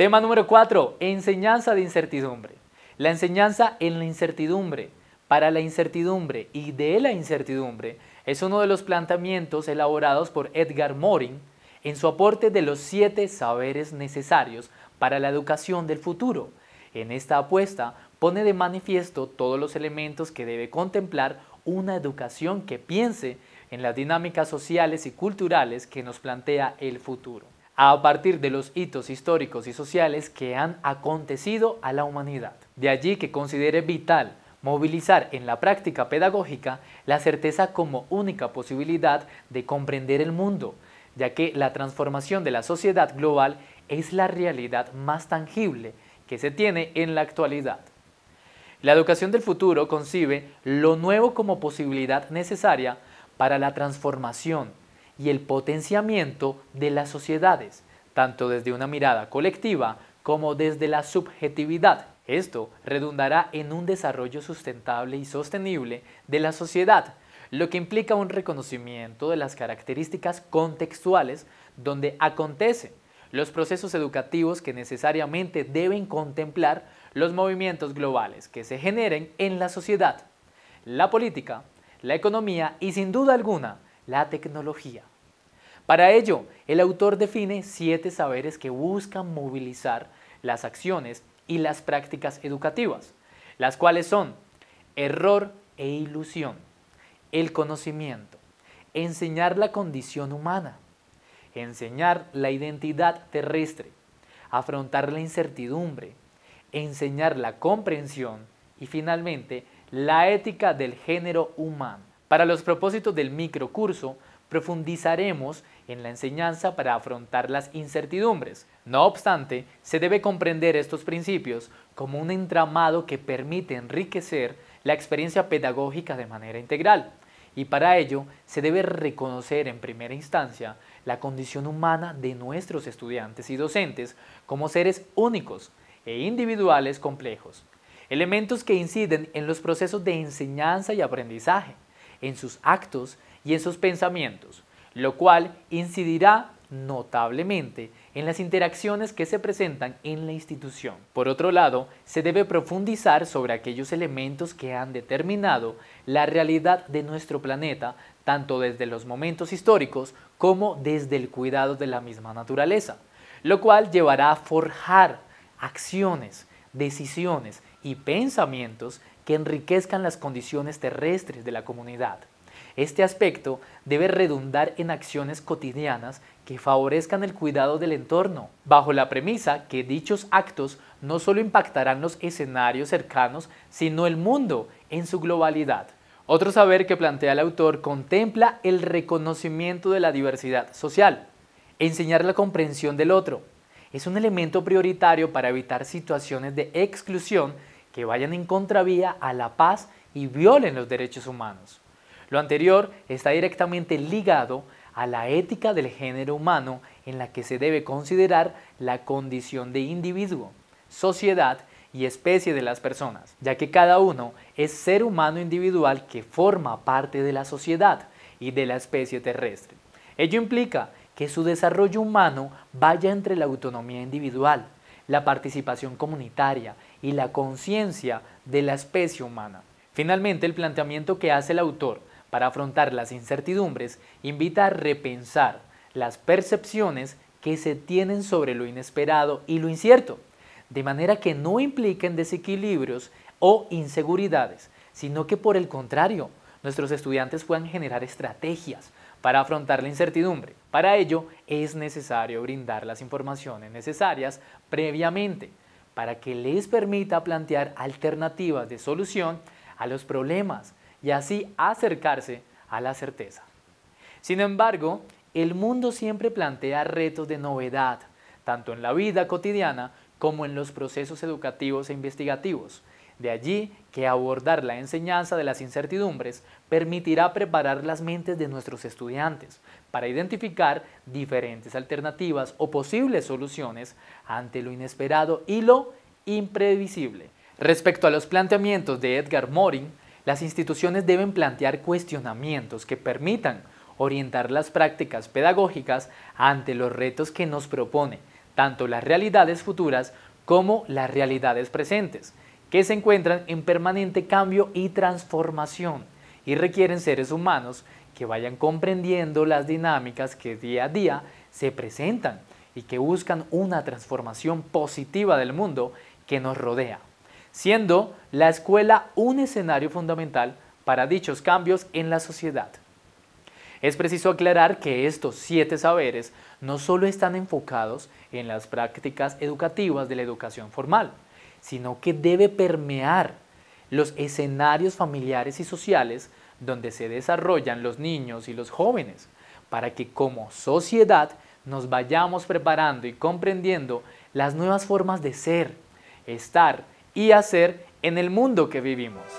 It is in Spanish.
Tema número 4. Enseñanza de incertidumbre. La enseñanza en la incertidumbre, para la incertidumbre y de la incertidumbre es uno de los planteamientos elaborados por Edgar Morin en su aporte de los siete saberes necesarios para la educación del futuro. En esta apuesta pone de manifiesto todos los elementos que debe contemplar una educación que piense en las dinámicas sociales y culturales que nos plantea el futuro, a partir de los hitos históricos y sociales que han acontecido a la humanidad. De allí que considere vital movilizar en la práctica pedagógica la certeza como única posibilidad de comprender el mundo, ya que la transformación de la sociedad global es la realidad más tangible que se tiene en la actualidad. La educación del futuro concibe lo nuevo como posibilidad necesaria para la transformación y el potenciamiento de las sociedades, tanto desde una mirada colectiva como desde la subjetividad. Esto redundará en un desarrollo sustentable y sostenible de la sociedad, lo que implica un reconocimiento de las características contextuales donde acontecen los procesos educativos que necesariamente deben contemplar los movimientos globales que se generen en la sociedad, la política, la economía y sin duda alguna la tecnología. Para ello, el autor define siete saberes que buscan movilizar las acciones y las prácticas educativas, las cuales son error e ilusión, el conocimiento, enseñar la condición humana, enseñar la identidad terrestre, afrontar la incertidumbre, enseñar la comprensión y finalmente la ética del género humano. Para los propósitos del microcurso, profundizaremos en la enseñanza para afrontar las incertidumbres. No obstante, se debe comprender estos principios como un entramado que permite enriquecer la experiencia pedagógica de manera integral. Y para ello se debe reconocer en primera instancia la condición humana de nuestros estudiantes y docentes como seres únicos e individuales complejos, elementos que inciden en los procesos de enseñanza y aprendizaje, en sus actos y en sus pensamientos, lo cual incidirá notablemente en las interacciones que se presentan en la institución. Por otro lado, se debe profundizar sobre aquellos elementos que han determinado la realidad de nuestro planeta, tanto desde los momentos históricos como desde el cuidado de la misma naturaleza, lo cual llevará a forjar acciones, decisiones y pensamientos que enriquezcan las condiciones terrestres de la comunidad. Este aspecto debe redundar en acciones cotidianas que favorezcan el cuidado del entorno, bajo la premisa que dichos actos no solo impactarán los escenarios cercanos, sino el mundo en su globalidad. Otro saber que plantea el autor contempla el reconocimiento de la diversidad social, enseñar la comprensión del otro. Es un elemento prioritario para evitar situaciones de exclusión que vayan en contravía a la paz y violen los derechos humanos. Lo anterior está directamente ligado a la ética del género humano en la que se debe considerar la condición de individuo, sociedad y especie de las personas, ya que cada uno es ser humano individual que forma parte de la sociedad y de la especie terrestre. Ello implica que su desarrollo humano vaya entre la autonomía individual, la participación comunitaria y la conciencia de la especie humana. Finalmente, el planteamiento que hace el autor para afrontar las incertidumbres invita a repensar las percepciones que se tienen sobre lo inesperado y lo incierto, de manera que no impliquen desequilibrios o inseguridades, sino que por el contrario, nuestros estudiantes puedan generar estrategias para afrontar la incertidumbre. Para ello es necesario brindar las informaciones necesarias previamente para que les permita plantear alternativas de solución a los problemas y así acercarse a la certeza. Sin embargo, el mundo siempre plantea retos de novedad, tanto en la vida cotidiana como en los procesos educativos e investigativos. De allí que abordar la enseñanza de las incertidumbres permitirá preparar las mentes de nuestros estudiantes para identificar diferentes alternativas o posibles soluciones ante lo inesperado y lo imprevisible. Respecto a los planteamientos de Edgar Morin, las instituciones deben plantear cuestionamientos que permitan orientar las prácticas pedagógicas ante los retos que nos propone, tanto las realidades futuras como las realidades presentes, que se encuentran en permanente cambio y transformación y requieren seres humanos que vayan comprendiendo las dinámicas que día a día se presentan y que buscan una transformación positiva del mundo que nos rodea, siendo la escuela un escenario fundamental para dichos cambios en la sociedad. Es preciso aclarar que estos siete saberes no solo están enfocados en las prácticas educativas de la educación formal, sino que debe permear los escenarios familiares y sociales donde se desarrollan los niños y los jóvenes, para que como sociedad nos vayamos preparando y comprendiendo las nuevas formas de ser, estar y hacer en el mundo que vivimos.